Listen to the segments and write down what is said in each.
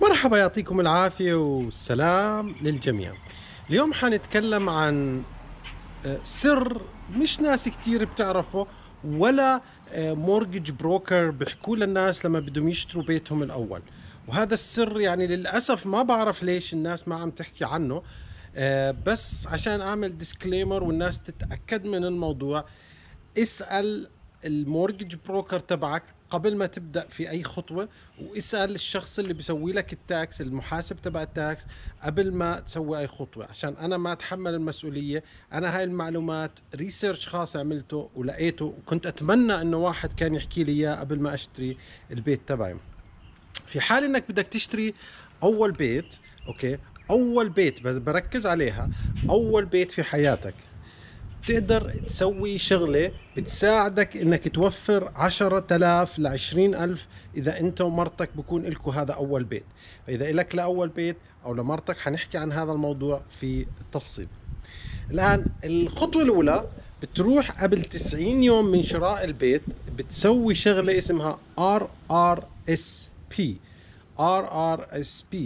مرحبا يعطيكم العافية والسلام للجميع. اليوم حنتكلم عن آه، سر مش ناس كتير بتعرفه ولا mortgage broker بيحكوا للناس لما بدهم يشتروا بيتهم الأول. وهذا السر يعني للأسف ما بعرف ليش الناس ما عم تحكي عنه آه، بس عشان أعمل disclaimer والناس تتأكد من الموضوع اسأل ال mortgage broker تبعك قبل ما تبدأ في أي خطوة واسأل الشخص اللي بيسوي لك ال tax المحاسب تبع ال tax قبل ما تسوي أي خطوة عشان أنا ما أتحمل المسؤولية. أنا هاي المعلومات research خاص عملته ولقيته وكنت أتمنى إنه واحد كان يحكي لي اياه قبل ما أشتري البيت تبعي. في حال إنك بدك تشتري أول بيت okay أول بيت بركز عليها أول بيت في حياتك تقدر تسوي شغلة بتساعدك إنك توفر 10000 ل 20000 إذا أنت ومرتك بكون لكم هذا أول بيت. فإذا لك لأول بيت أو لمرتك حنحكي عن هذا الموضوع في التفصيل. الآن الخطوة الأولى بتروح قبل 90 يوم من شراء البيت بتسوي شغلة اسمها RRSP RRSP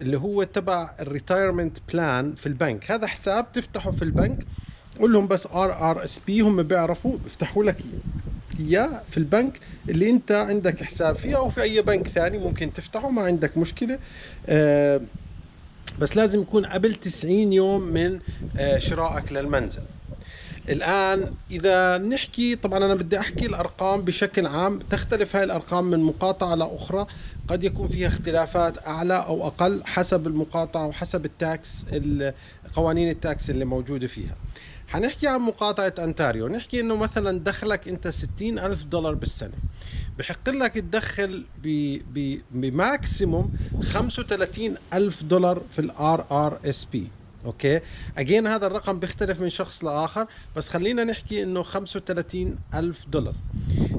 اللي هو تبع ال retirement plan في البنك. هذا حساب تفتحه في البنك قول لهم بس RRSP هم بيعرفوا بيفتحوا لك إياه في البنك اللي أنت عندك حساب فيه أو في أي بنك ثاني ممكن تفتحه ما عندك مشكلة. آه بس لازم يكون قبل 90 يوم من آه شرائك للمنزل. الآن إذا نحكي طبعا أنا بدي أحكي الأرقام بشكل عام تختلف هاي الأرقام من مقاطعة لاخرى قد يكون فيها اختلافات أعلى أو أقل حسب المقاطعة وحسب ال tax قوانين ال tax اللي موجودة فيها. حنحكي عن مقاطعة أنتاريو. نحكي إنه مثلا دخلك أنت ستين ألف دولار بالسنة. بحق لك تدخل ب maximum خمسة وثلاثين ألف دولار في SP. okay؟ again هذا الرقم بيختلف من شخص لآخر بس خلينا نحكي إنه 35 ألف دولار.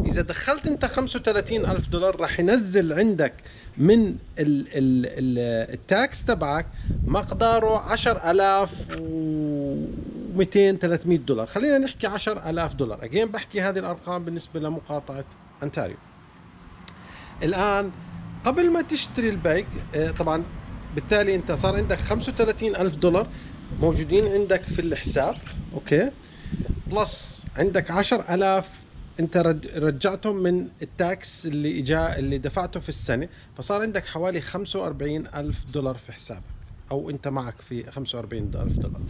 إذا دخلت أنت 35 ألف دولار راح ينزل عندك من ال ال ال ال tax تبعك مقداره 10000 و 200 300 دولار. خلينا نحكي 10000 دولار. again بحكي هذه الأرقام بالنسبة لمقاطعة انتاريو الآن قبل ما تشتري البيت آه، طبعا بالتالي أنت صار عندك 35 ألف دولار موجودين عندك في الحساب. okay؟ plus عندك 10000 أنت رجعتهم من التاكس اللي اجا اللي دفعته في السنة. فصار عندك حوالي 45 ألف دولار في حسابك. أو أنت معك في 45 ألف دولار.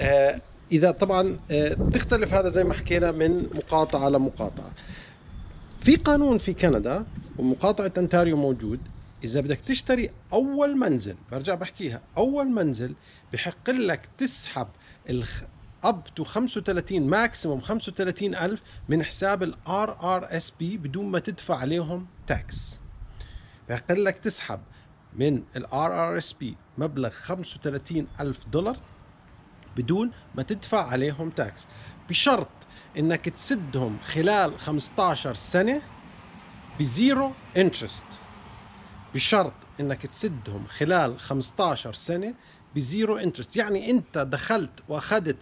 آه إذا طبعا آه تختلف هذا زي ما حكينا من مقاطعة لمقاطعه في قانون في كندا ومقاطعة انتاريو موجود. إذا بدك تشتري أول منزل برجع بحكيها أول منزل بحق لك تسحب الخ... up to 35 maximum 35 ألف من حساب ال RRSP بدون ما تدفع عليهم tax بحق لك تسحب من ال RRSP مبلغ 35 ألف دولار. بدون ما تدفع عليهم tax بشرط إنك تسدهم خلال 15 سنة ب zero interest بشرط إنك تسدهم خلال 15 سنة ب zero interest يعني أنت دخلت وأخذت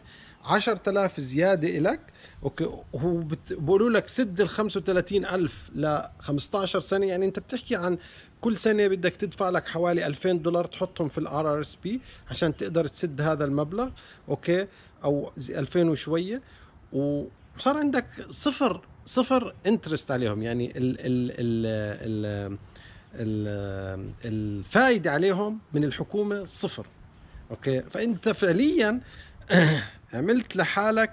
10000 زيادة لك okay هو بيقولوا لك سد ال 35000 ل 15 سنة. يعني أنت بتحكي عن كل سنه بدك تدفع لك حوالي 2000 دولار تحطهم في ال RRSP عشان تقدر تسد هذا المبلغ okay؟ أو 2000 وشوية. وصار عندك صفر صفر interest عليهم. يعني ال ال ال ال الفائده عليهم من الحكومة صفر okay؟ فأنت فعليا عملت لحالك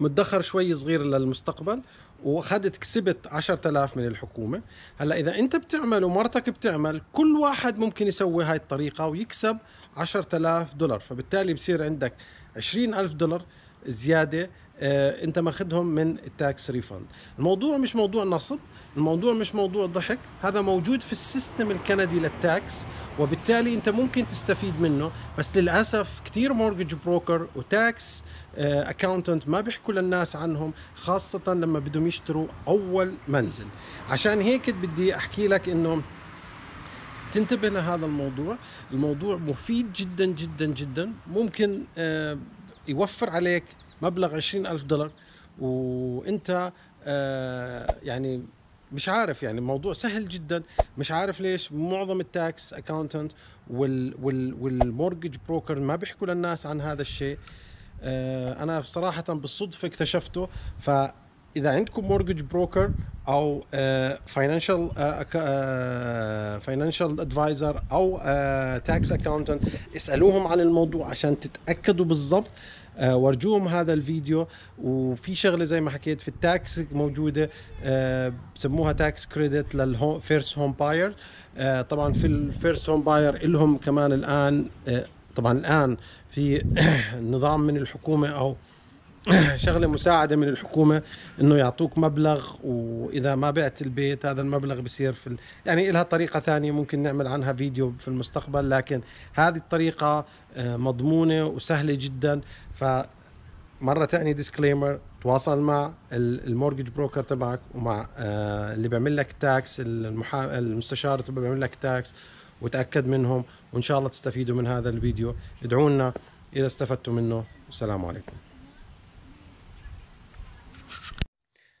مدخر شوي صغير للمستقبل وأخذت كسبت 10000 من الحكومة. هلأ إذا أنت بتعمل ومرتك بتعمل كل واحد ممكن يسوي هاي الطريقة ويكسب 10000 دولار. فبالتالي بصير عندك 20000 دولار زيادة انت ماخذهم من ال tax refund الموضوع مش موضوع نصب الموضوع مش موضوع ضحك هذا موجود في ال system الكندي لل tax وبالتالي انت ممكن تستفيد منه بس للأسف كثير mortgage broker و tax accountant ما بيحكوا للناس عنهم خاصة لما بدهم يشتروا أول منزل. عشان هيك بدي أحكي لك إنه تنتبه لهذا الموضوع. الموضوع مفيد جدا جدا جدا ممكن آه، يوفر عليك مبلغ عشرين ألف دولار. وانت آه، يعني مش عارف يعني الموضوع سهل جدا. مش عارف ليش معظم ال tax accountant وال وال وال mortgage broker ما بيحكوا للناس عن هذا الشيء. آه، أنا صراحة بالصدفة اكتشفته. فإذا عندكم mortgage broker أو financial financial advisor أو tax accountant اسألوهم عن الموضوع عشان تتأكدوا بالضبط. آه، ورجوهم هذا الفيديو. وفي شغلة زي ما حكيت في ال tax موجودة آه، بسموها tax credit لل first home buyer طبعا في ال first home buyer لهم كمان الآن آه، طبعا الآن في نظام من الحكومة أو شغلة مساعدة من الحكومة إنه يعطوك مبلغ وإذا ما بعت البيت هذا المبلغ بصير في ال... يعني لها طريقة ثانية ممكن نعمل عنها فيديو في المستقبل لكن هذه الطريقة آه، مضمونة وسهلة جدا. ف مره ثانية disclaimer تواصل مع ال mortgage broker تبعك ومع آه، اللي بيعمل لك tax المحا... المستشار اللي بيعمل لك tax وتأكد منهم. وإن شاء الله تستفيدوا من هذا الفيديو. ادعوا لنا إذا استفدتوا منه. والسلام عليكم.